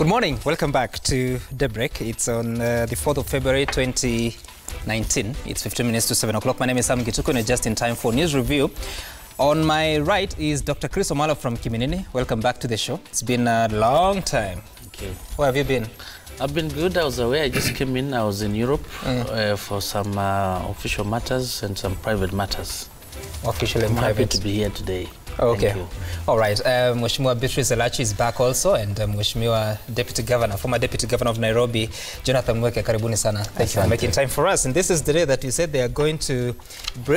Good morning. Welcome back to Daybreak. It's on uh, the 4th of February 2019. It's 15 minutes to 7 o'clock. My name is Sam Gituko and just in time for news review. On my right is Dr. Chris Wamalwa from Kiminini. Welcome back to the show. It's been a long time. Thank you. Where have you been? I've been good. I was away. I just came in. I was in Europe uh, for some uh, official matters and some private matters. Officially I'm and happy to be here today. Okay. All right. Um, Mheshimiwa Beatrice Elachi is back also and um, Mheshimiwa Deputy Governor, former Deputy Governor of Nairobi, Jonathan Mueke, karibuni sana. Thank you for making time for us. And this is the day that you said they are going to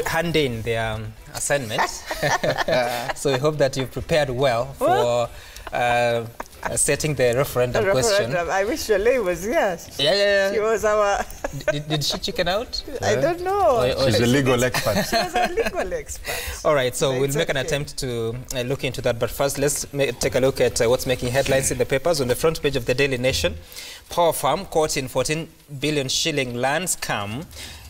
hand in their um, assignment. so we hope that you've prepared well for uh, uh, setting the referendum The question. I wish Shirley was here. Yeah, yeah, yeah. She was our, Did, did she chicken out? I don't know. Or- or- She's a legal expert. She was a legal expert. All right, so But we'll it's make an attempt to uh, look into that. But first, let's ma- take a look at uh, what's making headlines in the papers. On the front page of the Daily Nation, Power Farm caught in 14 billion shilling land scam.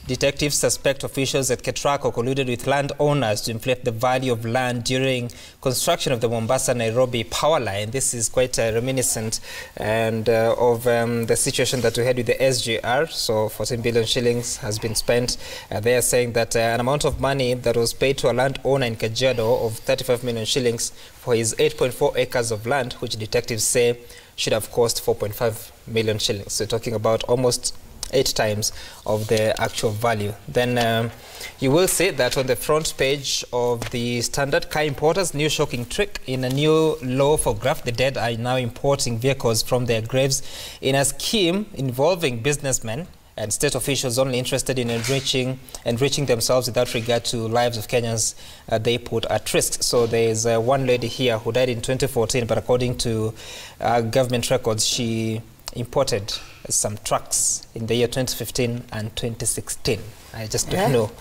Detectives suspect officials at Ketraco colluded with landowners to inflate the value of land during construction of the Mombasa-Nairobi power line. This is quite uh, reminiscent and uh, of um, the situation that we had with the SGR. So 14 billion shillings has been spent. Uh, they are saying that uh, an amount of money that was paid to a landowner in Kajiado of 35 million shillings for his 8.4 acres of land, which detectives say should have cost 4.5 million shillings. So talking about almost eight times of the actual value. Then um, you will see that on the front page of the Standard, car importers' new shocking trick in a new law for graft the dead are now importing vehicles from their graves in a scheme involving businessmen and state officials only interested in enriching enriching themselves without regard to lives of Kenyans uh, they put at risk. So there is uh, one lady here who died in 2014, but according to uh, government records, she imported some trucks in the year 2015 and 2016. I just don't know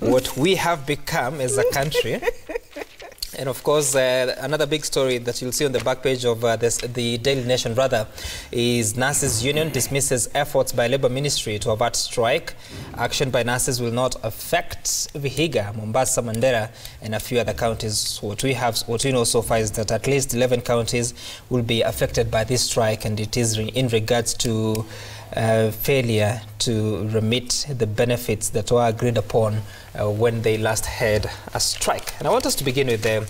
what we have become as a country. And of course, uh, another big story that you'll see on the back page of uh, this, the Daily Nation, rather, is Nurses Union dismisses efforts by Labour Ministry to avert strike. Action by nurses will not affect Vihiga, Mombasa, Mandera, and a few other counties. What we have, what we know so far is that at least 11 counties will be affected by this strike, and it is in regards to uh, failure to remit the benefits that were agreed upon uh, when they last had a strike. And I want us to begin with the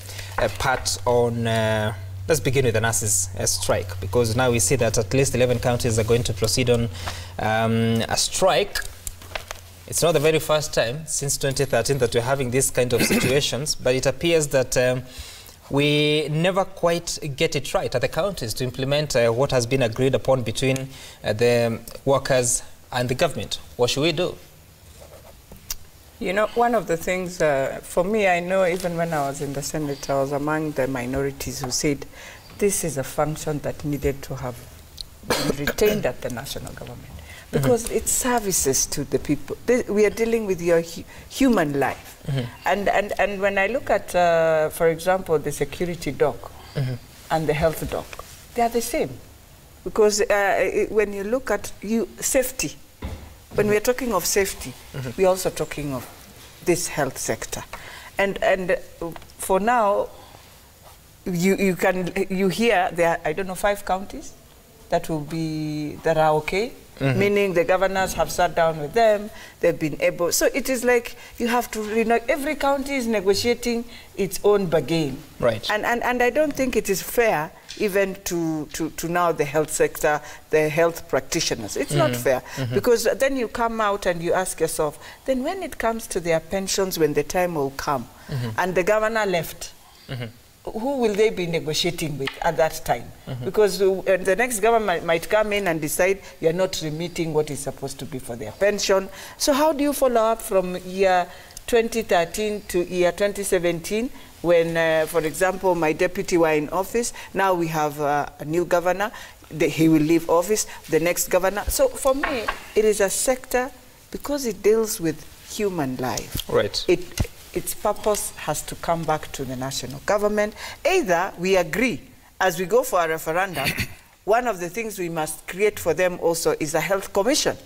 part on. Uh, Let's begin with the nurses' uh, strike because now we see that at least 11 counties are going to proceed on um, a strike. It's not the very first time since 2013 that we're having these kind of situations, but it appears that um, we never quite get it right at the counties to implement uh, what has been agreed upon between uh, the workers and the government. What should we do? You know, one of the things, uh, for me, I know even when I was in the Senate, I was among the minorities who said this is a function that needed to have been retained at the national government because it services to the people. Th- We are dealing with your hu- human life. And, and, and when I look at, uh, for example, the security doc and the health doc, they are the same. Because uh, i- when you look at you safety, when we are talking of safety, we are also talking of this health sector. And, and uh, for now, you, you can you hear there are, I don't know five counties that will be that are okay Mm-hmm. meaning the governors have sat down with them they've been able so it is like you have to you know every county is negotiating its own bargain. Right. and and, and I don't think it is fair even to, to, to now the health sector, the health practitioners. It's not mm-hmm. fair mm-hmm. because then you come out and you ask yourself, then when it comes to their pensions, when the time will come, and the governor left, who will they be negotiating with at that time? Because uh, the next government might come in and decide you're not remitting what is supposed to be for their pension. So how do you follow up from year 2013 to year 2017 when, uh, for example, my deputy were in office. Now we have uh, a new governor. The, he will leave office. The next governor. So for me, it is a sector because it deals with human life. Right. It, its purpose has to come back to the national government. Either we agree as we go for a referendum one of the things we must create for them also is a health commission.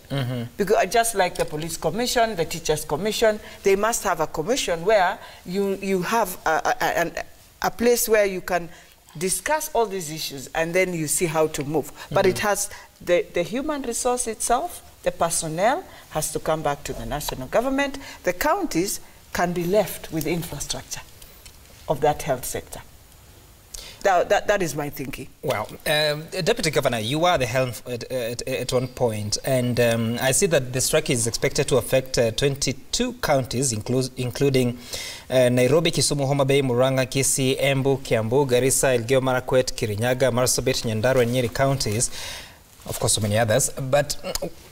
Because uh, just like the police commission, the teachers commission, they must have a commission where you, you have a, a, a, a place where you can discuss all these issues, and then you see how to move. But it has the, the human resource itself, the personnel has to come back to the national government. The counties can be left with infrastructure of that health sector. That, that, that is my thinking. Well, um, Deputy Governor, you are the helm at, at, at one point, and um, I see that the strike is expected to affect uh, 22 counties, inclu including uh, Nairobi, Kisumu, Homa Bay, Murang'a, Kisii, Embu, Kiambu, Garissa, Elgeyo Marakwet, Kirinyaga, Marsabit, Nyandarua, and Nyeri counties. Of course, so many others. But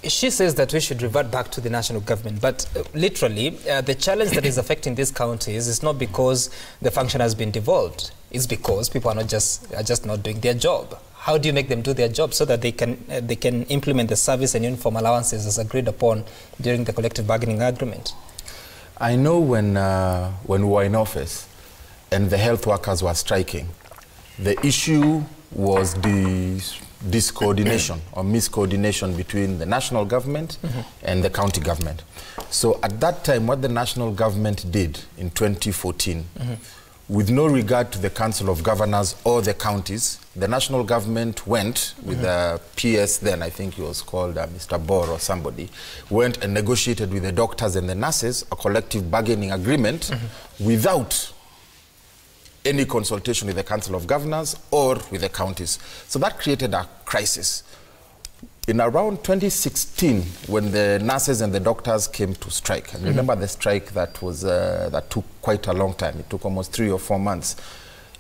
she says that we should revert back to the national government. But uh, literally, uh, the challenge that is affecting these counties is not because the function has been devolved. It's because people are not just are just not doing their job. How do you make them do their job so that they can uh, they can implement the service and uniform allowances as agreed upon during the collective bargaining agreement? I know when, uh, when we were in office and the health workers were striking, the issue was the discoordination or miscoordination between the national government mm-hmm. and the county government. So at that time, what the national government did in 2014, mm-hmm. with no regard to the Council of Governors or the counties, the national government went with mm-hmm. the PS then, I think he was called uh, Mr. Bor or somebody, went and negotiated with the doctors and the nurses a collective bargaining agreement without any consultation with the Council of Governors or with the counties. So that created a crisis. In around 2016, when the nurses and the doctors came to strike, and remember the strike that was uh, that took quite a long time. It took almost three or four months.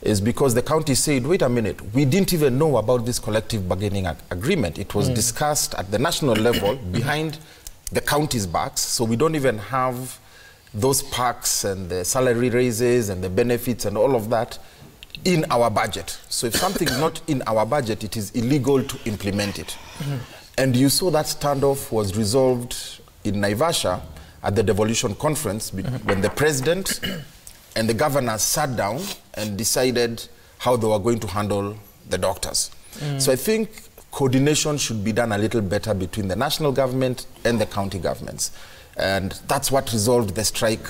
Is because the county said, "Wait a minute, we didn't even know about this collective bargaining ag- agreement. It was discussed at the national level behind the county's backs, so we don't even have those perks and the salary raises and the benefits and all of that in our budget. So if something is not in our budget, it is illegal to implement it. And you saw that standoff was resolved in Naivasha at the devolution conference be- when the president and the governors sat down and decided how they were going to handle the doctors. Mm. So I think coordination should be done a little better between the national government and the county governments. And that's what resolved the strike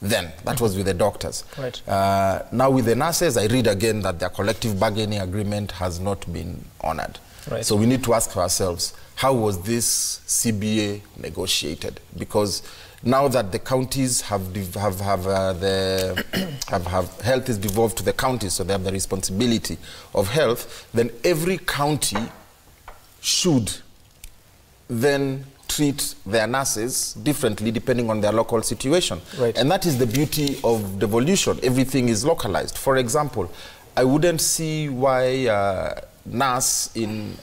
then. That was with the doctors. Right. Uh, now with the nurses, I read again that their collective bargaining agreement has not been honored. Right. So we need to ask ourselves, how was this CBA negotiated? Because now that the counties have have have uh, the have, have health is devolved to the counties, so they have the responsibility of health. Then every county should then treat their nurses differently depending on their local situation. Right. And that is the beauty of devolution. Everything is localized. For example, I wouldn't see why uh, nurse in,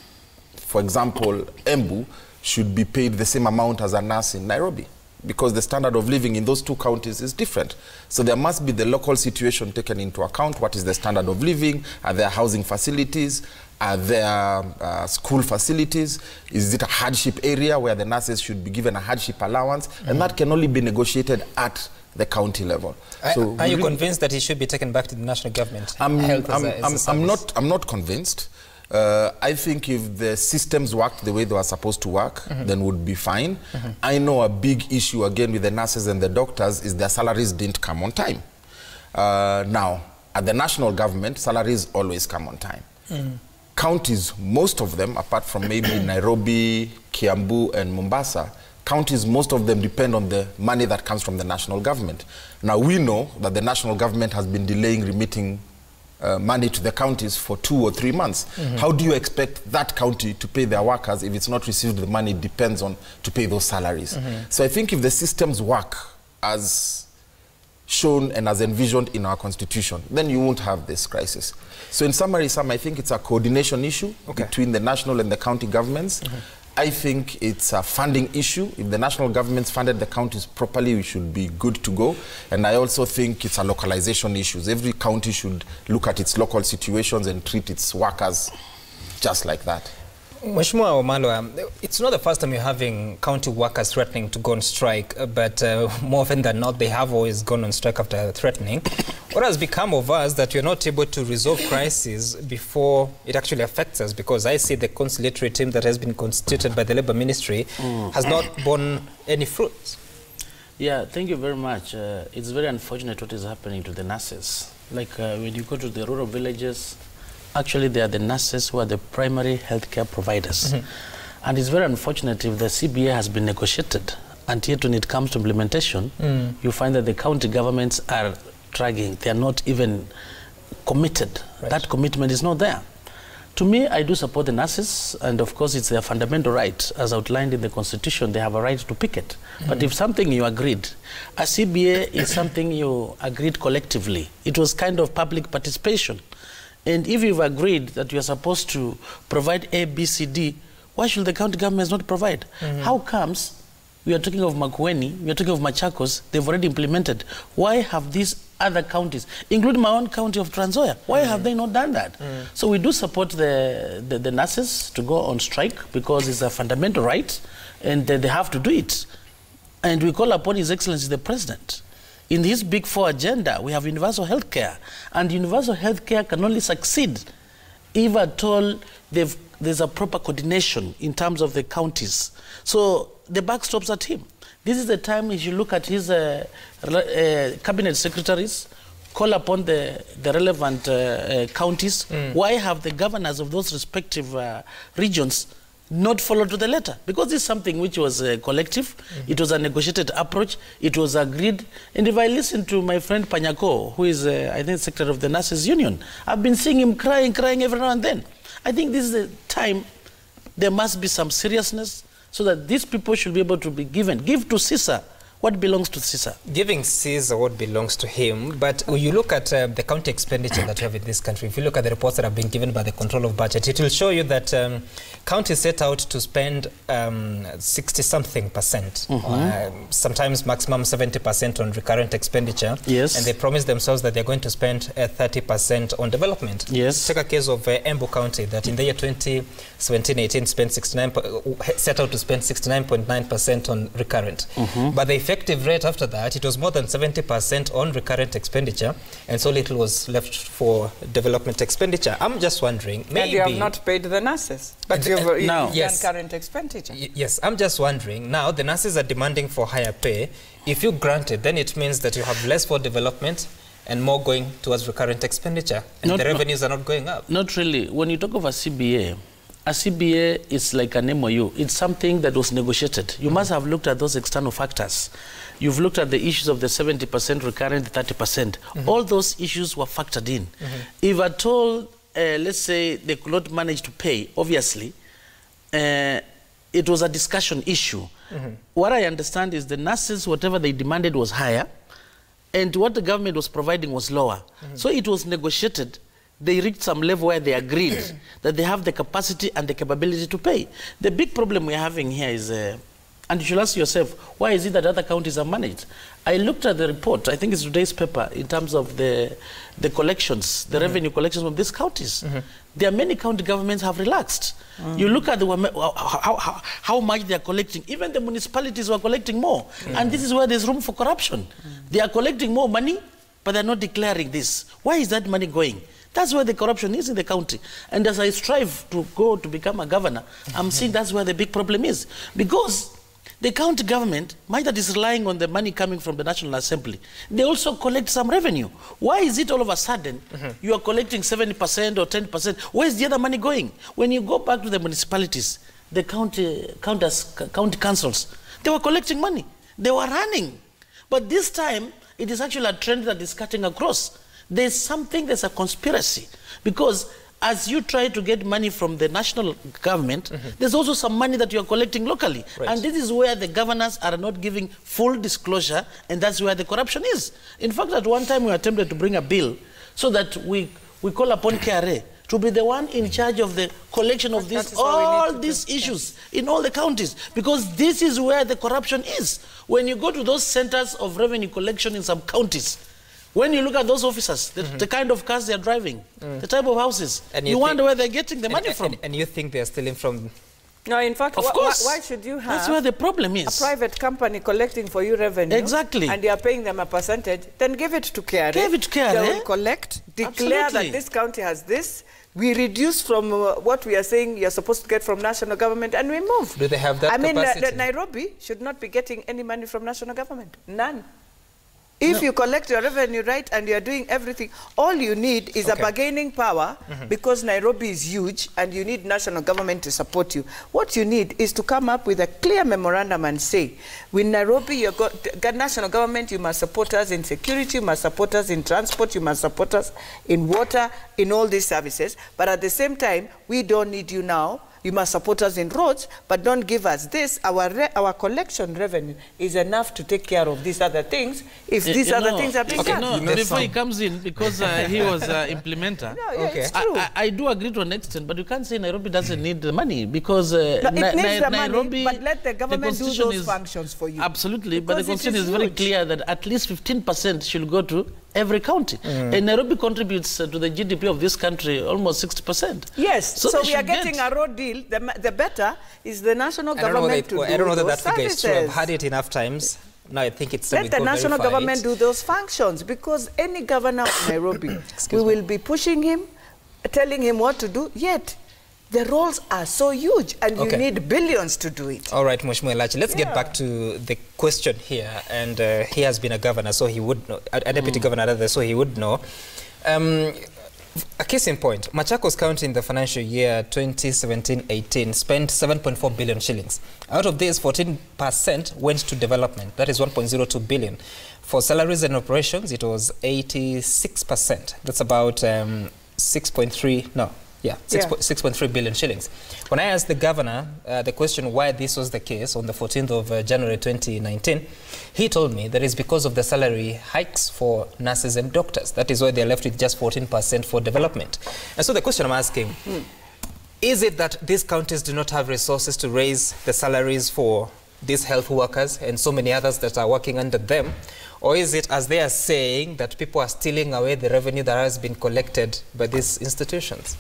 for example, Embu should be paid the same amount as a nurse in Nairobi because the standard of living in those two counties is different. So there must be the local situation taken into account. What is the standard of living? Are there housing facilities? Are there uh, school facilities? Is it a hardship area where the nurses should be given a hardship allowance? And that can only be negotiated at the county level. Are- So are you convinced that it should be taken back to the national government? I'm, I'm, a- I'm, I'm not, I'm not convinced. Uh, I think if the systems worked the way they were supposed to work, then would be fine. I know a big issue again with the nurses and the doctors is their salaries didn't come on time. Uh, now, at the national government, salaries always come on time. Counties, most of them, apart from maybe Nairobi, Kiambu, and Mombasa, counties, most of them depend on the money that comes from the national government. Now, we know that the national government has been delaying remitting uh, money to the counties for two or three months. How do you expect that county to pay their workers if it's not received the money it depends on to pay those salaries? So I think if the systems work as shown and as envisioned in our constitution, then you won't have this crisis. So in summary, Sam, I think it's a coordination issue Okay. between the national and the county governments. I think it's a funding issue. If the national governments funded the counties properly, we should be good to go. And I also think it's a localization issue. Every county should look at its local situations and treat its workers just like that. Mheshimiwa Wamalwa, it's not the first time you're having county workers threatening to go on strike, uh, but uh, more often than not, they have always gone on strike after threatening. What has become of us that we're not able to resolve crises before it actually affects us? Because I see the conciliatory team that has been constituted by the Labour Ministry has not borne any fruits. Yeah, thank you very much. Uh, it's very unfortunate what is happening to the nurses. Like uh, when you go to the rural villages, Actually, they are the nurses who are the primary healthcare providers. Mm-hmm. And it's very unfortunate if the CBA has been negotiated, and yet when it comes to implementation, mm. you find that the county governments are dragging. They are not even committed. That commitment is not there. To me, I do support the nurses, and of course, it's their fundamental right, as outlined in the Constitution. They have a right to picket. Mm-hmm. But if something you agreed, a CBA is something you agreed collectively. It was kind of public participation. And if you've agreed that you are supposed to provide A, B, C, D, why should the county governments not provide? Mm-hmm. How comes we are talking of Makueni, we are talking of Machakos, they've already implemented. Why have these other counties, including my own county of Trans Nzoia, why mm-hmm. have they not done that? Mm-hmm. So we do support the, the, the nurses to go on strike because it's a fundamental right and they, they have to do it. And we call upon His Excellency the President. In his Big Four agenda, we have universal health care. And universal health care can only succeed if at all they've, there's a proper coordination in terms of the counties. So the buck stops at him. This is the time he should look at his uh, uh, cabinet secretaries, call upon the, the relevant uh, uh, counties. Why have the governors of those respective uh, regions not followed to the letter? Because is something which was uh, collective, it was a negotiated approach, it was agreed. And if I listen to my friend Panyako, who is, uh, I think, secretary of the Nurses Union, I've been seeing him crying, crying every now and then. I think this is the time there must be some seriousness so that these people should be able to be given. Give to Caesar what belongs to Caesar. Giving Caesar what belongs to him, but when you look at uh, the county expenditure that you have in this country, if you look at the reports that have been given by the controller of budget, it will show you that um, counties set out to spend 60 something percent, uh, sometimes maximum 70 percent on recurrent expenditure. Yes. And they promise themselves that they're going to spend uh, 30 percent on development. Yes. Take a case of uh, Embu County that in the year 2017-18 spent 69, po- uh, set out to spend 69.9 percent on recurrent. But the effective rate after that, it was more than 70 percent on recurrent expenditure, and so little was left for development expenditure. I'm just wondering, maybe And you have not paid the nurses, but you've, and- you've uh, Now- done Yes. current expenditure. Y- Yes, I'm just wondering. Now, the nurses are demanding for higher pay. If you grant it, then it means that you have less for development and more going towards recurrent expenditure, and Not- the no- revenues are not going up. Not really. When you talk of a CBA, a CBA is like an MOU. It's something that was negotiated. You must have looked at those external factors. You've looked at the issues of the 70% recurrent, 30%. percent All those issues were factored in. If at all, uh, let's say they could not manage to pay, obviously, uh, it was a discussion issue. What I understand is the nurses, whatever they demanded was higher, and what the government was providing was lower. So it was negotiated. They reached some level where they agreed that they have the capacity and the capability to pay. The big problem we're having here is, uh, and you should ask yourself, why is it that other counties are managed? I looked at the report, I think it's today's paper, in terms of the, the collections, the mm-hmm. revenue collections from these counties. Mm-hmm. There are many county governments have relaxed. Mm. You look at the, how, how, how much they are collecting. Even the municipalities were collecting more. Mm. And this is where there's room for corruption. Mm. They are collecting more money, but they're not declaring this. Why is that money going? That's where the corruption is in the county. And as I strive to go to become a governor, I'm mm-hmm. seeing that's where the big problem is. Because the county government, might that is relying on the money coming from the National Assembly, they also collect some revenue. Why is it all of a sudden mm-hmm. you are collecting 70% or 10%? Where is the other money going? When you go back to the municipalities, the county, counters, county councils, they were collecting money. They were running. But this time, it is actually a trend that is cutting across. There's something, there's a conspiracy. Because as you try to get money from the national government, mm-hmm. there's also some money that you're collecting locally. Right. And this is where the governors are not giving full disclosure, and that's where the corruption is. In fact, at one time we attempted to bring a bill so that we, we call upon KRA to be the one in charge of the collection of That these, is what we need all to do, these yes. issues in all the counties, because this is where the corruption is. When you go to those centers of revenue collection in some counties, when you look at those officers, the, the kind of cars they're driving, the type of houses, And you, you wonder where they're getting the And- money and, from. And, you think they're stealing from No, in fact, Of wh- wh- course. why should you have That's where the problem is. a private company collecting for you revenue? Exactly. And you are paying them a percentage, then give it to KRA. Give it to KRA. They will collect, declare Absolutely. that this county has this. We reduce from uh, what we are saying you're supposed to get from national government and we move. Do they have that I mean, uh. Nairobi should not be getting any money from national government. None. If you collect your revenue right and you are doing everything, all you need is a bargaining power mm-hmm. because Nairobi is huge and you need national government to support you. What you need is to come up with a clear memorandum and say, with Nairobi, go- the national government, you must support us in security, you must support us in transport, you must support us in water, in all these services. But at the same time, we don't need you now. You must support us in roads, but don't give us this. Our re- our collection revenue is enough to take care of these other things if You- these you other know- things are being okay, done. no, You know before he comes in, because uh, he was uh, implementer. No, yeah, Okay. it's I, true. I, I do agree to an extent, but you can't say Nairobi doesn't need the money because uh, No, it Ni- needs Ni- the money, Nairobi. but let the government do those is- functions for you. Absolutely, but the Because constitution is is, very clear that at least 15% should go to every county. Mm. And Nairobi contributes uh, to the GDP of this country almost 60%. Yes, So so, we are should get- getting a road deal. The, the better is the national I don't know whether, government it, to do I don't know whether those that figure is true. I've had it enough times. Now I think it's still Let the national verified. government do those functions because any governor of Nairobi, we Excuse me. will be pushing him, telling him what to do. Yet, the roles are so huge and Okay. you need billions to do it. All right, Mheshimiwa Elachi, let's get back to the question here. And uh, he has been a governor, so he would know, a, a deputy governor rather, so he would know. Um, a case in point, Machakos County in the financial year 2017-18 spent 7.4 billion shillings. Out of this, 14% went to development. That is 1.02 billion. For salaries and operations, it was 86%. That's about um, 6.3, no, yeah, Yeah. 6.3 billion shillings. When I asked the governor uh, the question why this was the case on the 14th of uh, January 2019, he told me that it's because of the salary hikes for nurses and doctors. That is why they're left with just 14% for development. And so the question I'm asking, is it that these counties do not have resources to raise the salaries for these health workers and so many others that are working under them? Or is it, as they are saying, that people are stealing away the revenue that has been collected by these institutions?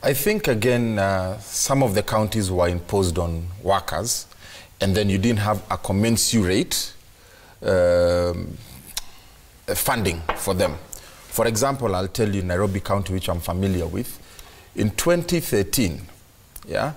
I think, again, uh, some of the counties were imposed on workers, and then you didn't have a commensurate um, uh, funding for them. For example, I'll tell you Nairobi County, which I'm familiar with. In 2013, yeah,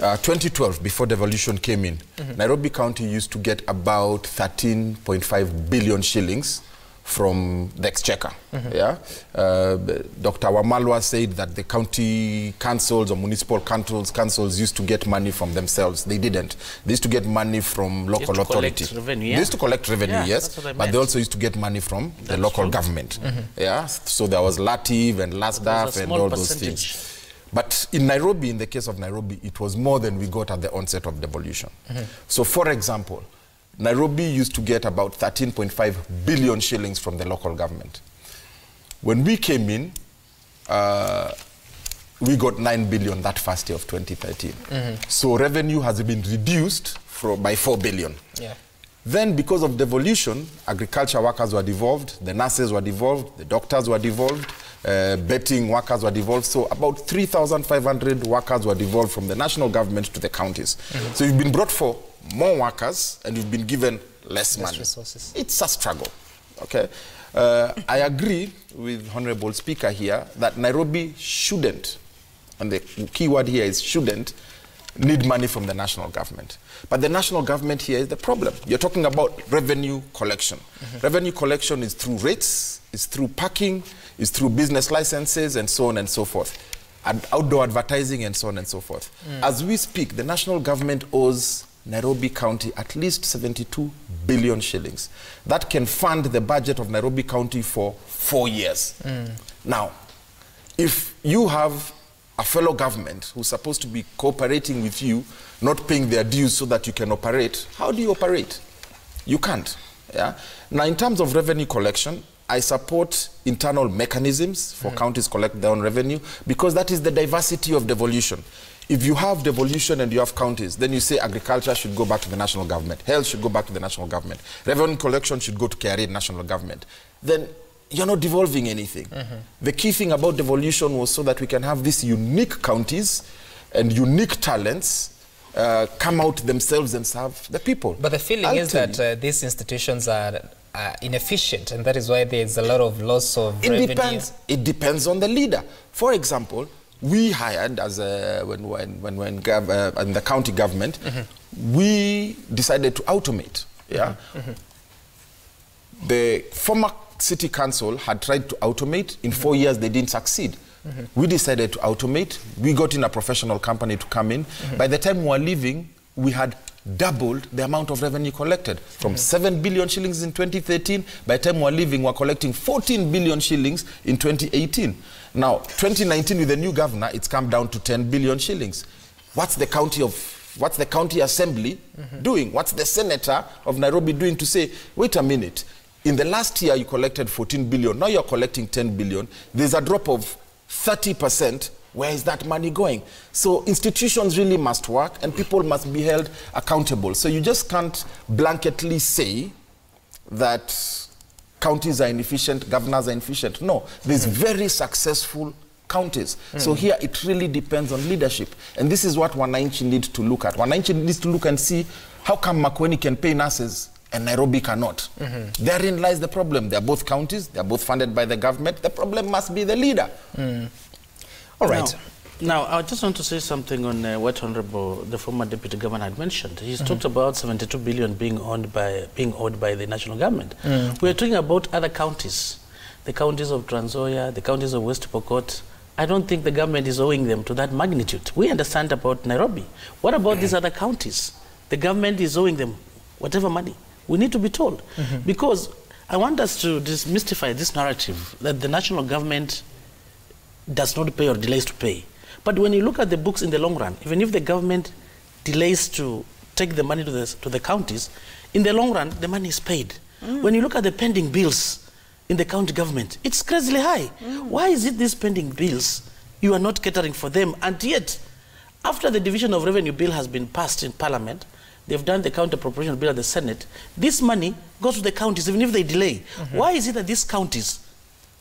uh, 2012, before devolution came in, Nairobi County used to get about 13.5 billion shillings from the exchequer. Yeah, uh, Dr. Wamalwa said that the county councils or municipal councils councils used to get money from themselves. They didn't. They used to get money from local authority. revenue, They used to collect revenue, Yeah, yes, that's but they also used to get money from the local government. Yeah, so there was LATF and LASDAP and all those percentage. things. But in Nairobi, in the case of Nairobi, it was more than we got at the onset of devolution. So, for example, Nairobi used to get about 13.5 billion shillings from the local government. When we came in, uh, we got 9 billion that first year of 2013. So revenue has been reduced for, by 4 billion. Yeah. Then, because of devolution, agriculture workers were devolved, the nurses were devolved, the doctors were devolved, uh, betting workers were devolved. So, about 3,500 workers were devolved from the national government to the counties. So, you've been brought for more workers and you've been given less, money. resources. It's a struggle. Okay. Uh, I agree with Honorable Speaker here that Nairobi shouldn't, and the key word here is shouldn't, need money from the national government. But the national government here is the problem. You're talking about revenue collection. Revenue collection is through rates, is through parking, is through business licenses, and so on and so forth. And outdoor advertising, and so on and so forth. As we speak, the national government owes Nairobi County at least 72 billion shillings. That can fund the budget of Nairobi County for four years. Hmm. Now, if you have a fellow government who's supposed to be cooperating with you, not paying their dues so that you can operate, how do you operate? You can't. Yeah? Now, in terms of revenue collection, I support internal mechanisms for hmm. counties collect their own revenue because that is the diversity of devolution. If you have devolution and you have counties, then you say agriculture should go back to the national government, health should go back to the national government, revenue collection should go to KRA, national government. Then you're not devolving anything. The key thing about devolution was so that we can have these unique counties and unique talents uh, come out themselves and serve the people. But the feeling I'll is that uh, these institutions are uh, inefficient, and that is why there's a lot of loss of It depends. It depends on the leader. For example, we hired as a, when when when, when gov, uh, in the county government, mm-hmm. we decided to automate. Yeah. Mm-hmm. Mm-hmm. The former city council had tried to automate. In four years, they didn't succeed. We decided to automate. We got in a professional company to come in. By the time we were leaving, we had doubled the amount of revenue collected from 7 billion shillings in 2013. By the time we were leaving, we were collecting 14 billion shillings in 2018. Now, 2019 with the new governor, it's come down to 10 billion shillings. What's the county of what's the county assembly doing? What's the senator of Nairobi doing to say, wait a minute, in the last year you collected 14 billion, now you're collecting 10 billion. There's a drop of 30%. Where is that money going? So institutions really must work and people must be held accountable. So you just can't blanketly say that counties are inefficient, governors are inefficient. No, there's hmm. very successful counties. So hmm. here it really depends on leadership. And this is what Wananchi need to look at. Wananchi needs to look and see how come Makueni can pay nurses and Nairobi cannot. Hmm. Therein lies the problem. They're both counties, they're both funded by the government. The problem must be the leader. All right. Now, now, I just want to say something on uh, what Honorable, the former Deputy Governor had mentioned. He's mm-hmm. talked about 72 billion being owned by, being owed by the national government. Mm. We're talking about other counties, the counties of Trans Nzoia, the counties of West Pokot. I don't think the government is owing them to that magnitude. We understand about Nairobi. What about these other counties? The government is owing them whatever money. We need to be told. Mm-hmm. Because I want us to demystify this narrative that the national government does not pay or delays to pay. But when you look at the books in the long run, even if the government delays to take the money to the, to the counties, in the long run, the money is paid. Mm. When you look at the pending bills in the county government, it's crazily high. Mm. Why is it these pending bills, you are not catering for them? And yet, after the division of revenue bill has been passed in parliament, they've done the counter appropriation bill at the Senate, this money goes to the counties, even if they delay. Mm-hmm. Why is it that these counties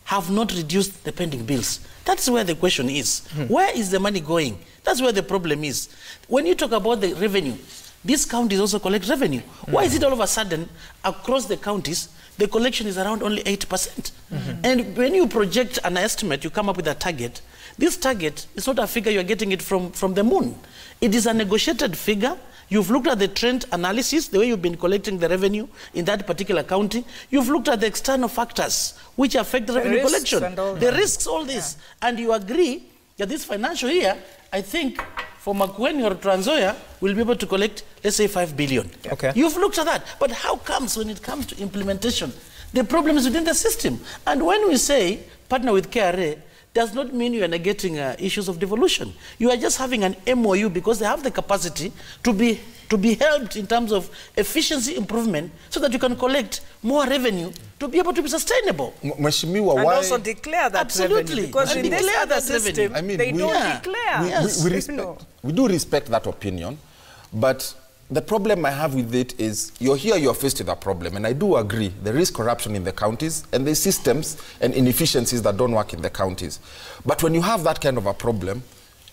have not reduced the pending bills. That's where the question is. Hmm. Where is the money going? That's where the problem is. When you talk about the revenue, these counties also collect revenue. Why is it all of a sudden across the counties the collection is around only 8%? percent mm-hmm. And when you project an estimate, you come up with a target. This target is not a figure you're getting it from, from the moon. It is a negotiated figure. You've looked at the trend analysis, the way you've been collecting the revenue in that particular county. You've looked at the external factors which affect the revenue collection. and all the that. risks, all this. And you agree that this financial year, I think, for Makueni or Trans Nzoia, we'll be able to collect, let's say, 5 billion. Okay. You've looked at that. But how comes when it comes to implementation, the problem is within the system? And when we say partner with KRA, does not mean you are negating uh, issues of devolution. You are just having an MOU because they have the capacity to be to be helped in terms of efficiency improvement so that you can collect more revenue to be able to be sustainable. M- Mheshimiwa, And why? also declare that Absolutely. revenue. Because And in this declare other that revenue. system, I mean, they we- don't Yeah. declare. we, Yes. we, we, respect, know. we do respect that opinion, but the problem I have with it is you're here, you're faced with a problem, and I do agree there is corruption in the counties and there's systems and inefficiencies that don't work in the counties. But when you have that kind of a problem,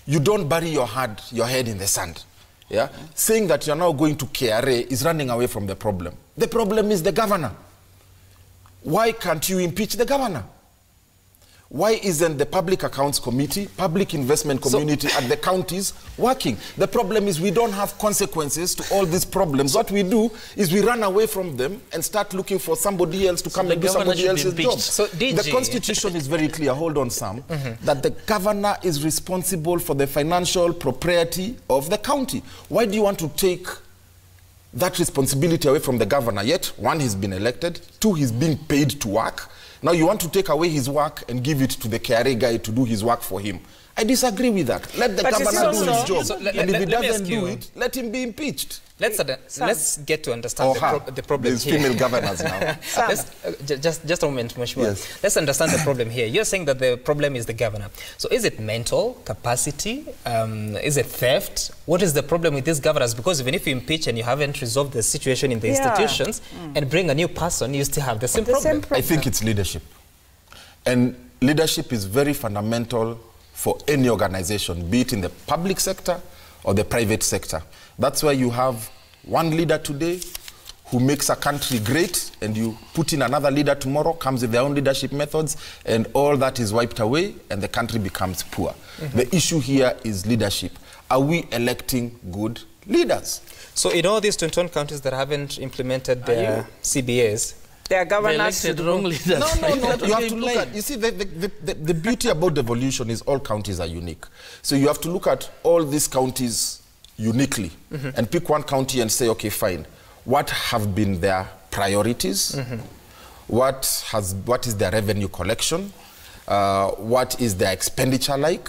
you don't bury your head, your head in the sand. Yeah? Saying that you're now going to KRA is running away from the problem. The problem is the governor. Why can't you impeach the governor? Why isn't the Public Accounts Committee, Public Investment Committee at the counties working? The problem is we don't have consequences to all these problems. what we do is we run away from them and start looking for somebody else to come and do somebody else's job. So, the Constitution is very clear, hold on Sam, that the governor is responsible for the financial propriety of the county. Why do you want to take that responsibility away from the governor. Yet, one, he's been elected. Two, he's being paid to work. Now you want to take away his work and give it to the KRA guy to do his work for him. I disagree with that. Let the But governor do his job. So let- and let- if he doesn't do it, let him be impeached. Let's, uh, let's get to understand the, pro- the problem There's here. female governors now. Sam. Let's, uh, just, just a moment, Mheshimiwa. Yes. Let's understand the problem here. You're saying that the problem is the governor. So is it mental capacity? Um, is it theft? What is the problem with these governors? Because even if you impeach and you haven't resolved the situation in the Yeah. institutions and bring a new person, you still have the same The problem. same problem. I think it's leadership. And leadership is very fundamental for any organization, be it in the public sector or the private sector. That's why you have one leader today who makes a country great, and you put in another leader tomorrow, comes with their own leadership methods, and all that is wiped away, and the country becomes poor. Mm-hmm. The issue here is leadership. Are we electing good leaders? So in all these 21 countries that haven't implemented their CBAs, Their They governors elected should wrong No, no, no. You have to look at. You see, the, the, the, the, beauty about devolution is all counties are unique. So you have to look at all these counties uniquely and pick one county and say, okay, fine. What have been their priorities? What has what is their revenue collection? Uh, what is their expenditure like?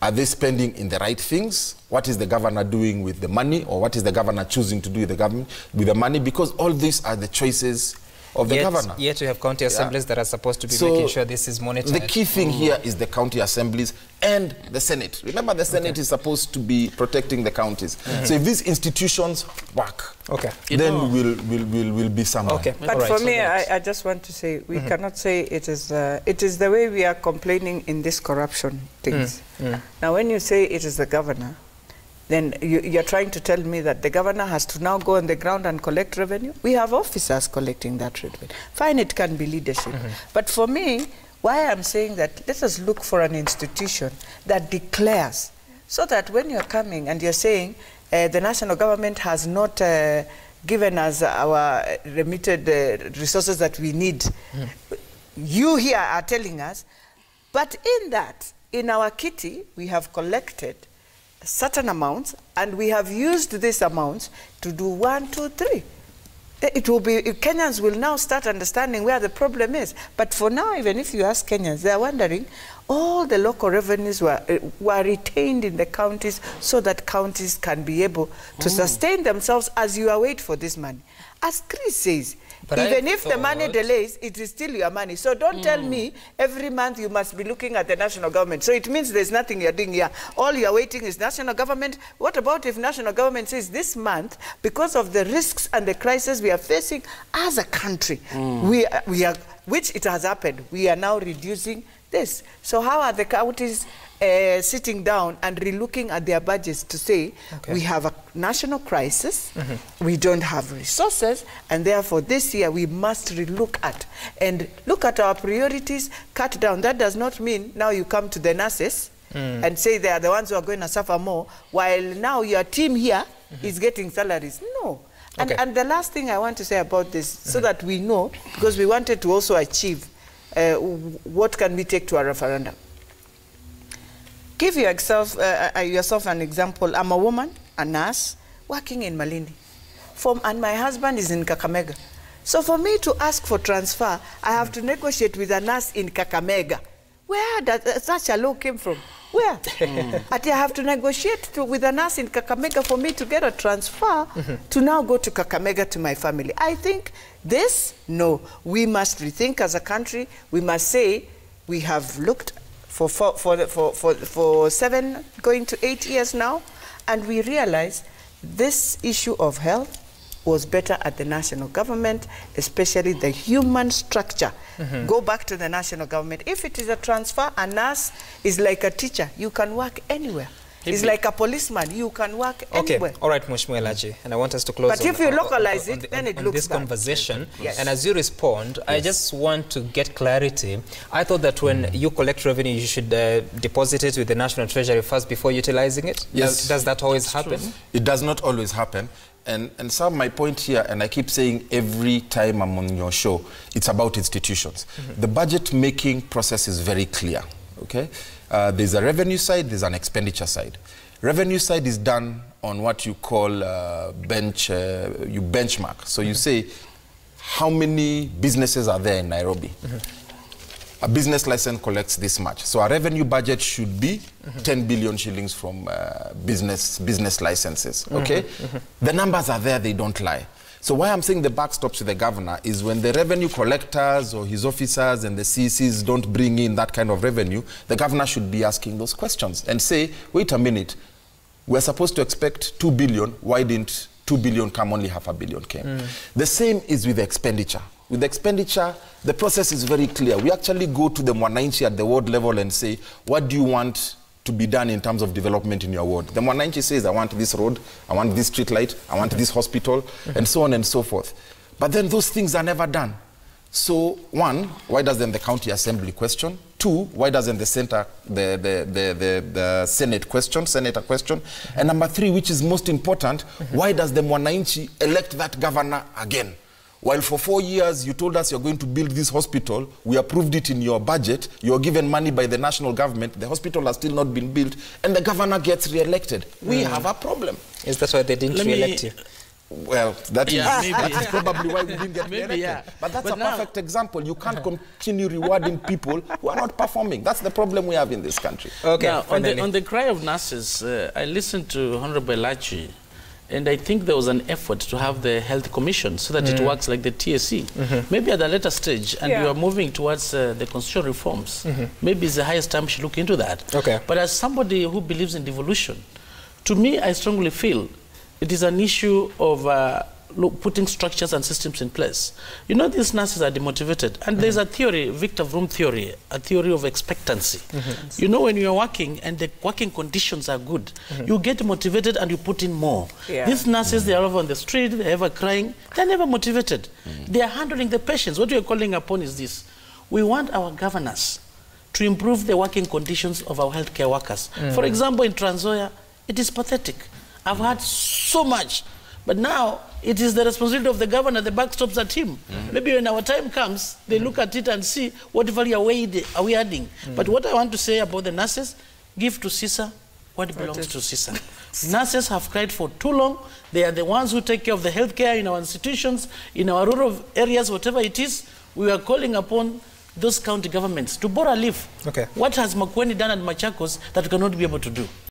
Are they spending in the right things? What is the governor doing with the money, or what is the governor choosing to do with the government with the money? Because all these are the choices of the yet, governor. Yet you have county assemblies that are supposed to be So, making sure this is monitored. The key thing mm. here is the county assemblies and the Senate. Remember, the Senate is supposed to be protecting the counties. Mm-hmm. So if these institutions work, Okay. You then know- we'll, we'll, we'll, we'll be somewhere. Okay. But All right, for so me, I, I just want to say we mm-hmm. cannot say it is uh, it is the way we are complaining in this corruption things. Mm. Mm. Now, when you say it is the governor, then you, you're trying to tell me that the governor has to now go on the ground and collect revenue. We have officers collecting that revenue. Fine, it can be leadership. But for me, why I'm saying that let us look for an institution that declares so that when you're coming and you're saying uh, the national government has not uh, given us our remitted uh, resources that we need, you here are telling us, but in that, in our kitty, we have collected certain amounts and we have used these amounts to do one, two, three. Eh, It will be, Kenyans will now start understanding where the problem is. But for now, even if you ask Kenyans, they are wondering, all the local revenues were, uh, were retained in the counties so that counties can be able to sustain themselves as you await for this money. As Chris says, But I even if the money delays, it is still your money. So don't tell me every month you must be looking at the national government. So it means there's nothing you're doing here. All you're waiting is national government. What about if national government says this month, because of the risks and the crisis we are facing as a country, we, are- we are, which it has happened, we are now reducing this. So how are the counties uh, sitting down and relooking at their budgets to say we have a national crisis, mm-hmm. we don't have resources, and therefore this year we must relook at and look at our priorities, cut down. That does not mean now you come to the nurses mm. and say they are the ones who are going to suffer more, while now your team here mm-hmm. is getting salaries. No. And, Okay. and the last thing I want to say about this, so mm-hmm. that we know, because we wanted to also achieve uh, what can we take to a referendum. Give yourself, uh, uh, yourself an example. I'm a woman, a nurse, working in Malindi. From, and my husband is in Kakamega. So for me to ask for transfer, I have to negotiate with a nurse in Kakamega. Where does uh, such a law came from? Where? Ati I have to negotiate to, with a nurse in Kakamega for me to get a transfer to now go to Kakamega to my family. I think this, no. We must rethink as a country. We must say we have looked for, for, for, for, for, for seven, going to eight years now, and we realize this issue of health was better at the national government, especially the human structure. Mm-hmm. Go back to the national government. If it is a transfer, a nurse is like a teacher. You can work anywhere. It's Maybe- like a policeman. You can work Okay, anywhere. all right, Mheshimiwa Elachi, and I want us to close But on, if you on- on- localize on it, the- then on- it on looks this bad. conversation. Yes. And as you respond, I just want to get clarity. I thought that when you collect revenue, you should uh, deposit it with the National Treasury first before utilizing it. Yes. Does, does that always happen? It does not always happen. And, and some my point here, and I keep saying every time I'm on your show, it's about institutions. The budget making process is very clear. Okay, uh, there's a revenue side, there's an expenditure side. Revenue side is done on what you call uh, bench, uh, you benchmark. So you say, how many businesses are there in Nairobi? a business license collects this much. So our revenue budget should be 10 billion shillings from uh, business business licenses. Okay, the numbers are there; they don't lie. So why I'm saying the buck to the governor is when the revenue collectors or his officers and the CCs don't bring in that kind of revenue, the governor should be asking those questions and say, wait a minute, we're supposed to expect 2 billion, why didn't 2 billion come, only half a billion came? Mm. The same is with the expenditure. With the expenditure, the process is very clear. We actually go to the Mwananchi at the ward level and say, what do you want to be done in terms of development in your ward? The Mwananchi says, I want this road, I want this street light, I want this hospital, mm-hmm. and so on and so forth. But then those things are never done. So, one, why doesn't the county assembly question? Two, why doesn't the center, the, the, the, the, the Senate question, senator question? And number three, which is most important, mm-hmm. why does the Mwananchi elect that governor again? While for four years you told us you're going to build this hospital, we approved it in your budget, you're given money by the national government, the hospital has still not been built, and the governor gets re-elected. We have a problem. Is that why they didn't re-elect you? Well, that is Yeah, maybe. that is probably why we didn't get Maybe, re-elected. yeah. But that's But a now- perfect example. You can't continue rewarding people who are not performing. That's the problem we have in this country. Okay, Now, on the, on the cry of nurses, uh, I listened to Honorable Lachi, and I think there was an effort to have the health commission so that it works like the TSC. Maybe at a later stage, and Yeah. we are moving towards uh, the constitutional reforms, maybe it's the highest time we should look into that. Okay. But as somebody who believes in devolution, to me, I strongly feel it is an issue of uh, look, putting structures and systems in place. You know, these nurses are demotivated. And mm-hmm. there's a theory, Victor Vroom theory, a theory of expectancy. Mm-hmm. You know, when you're working and the working conditions are good, mm-hmm. you get motivated and you put in more. Yeah. These nurses, they are over on the street, they're ever crying, they're never motivated. They are handling the patients. What we are calling upon is this. We want our governors to improve the working conditions of our healthcare workers. For mm. example, in Trans Nzoia, it is pathetic. I've heard so much. But now it is the responsibility of the governor, the buck stops at him. Mm-hmm. Maybe when our time comes, they mm-hmm. look at it and see what value are we, are we adding. Mm-hmm. But what I want to say about the nurses, give to Caesar what belongs to Caesar. Nurses have cried for too long. They are the ones who take care of the healthcare in our institutions, in our rural areas, whatever it is. We are calling upon those county governments to borrow a leaf. Okay. What has Makueni done at Machakos that we cannot be able to do?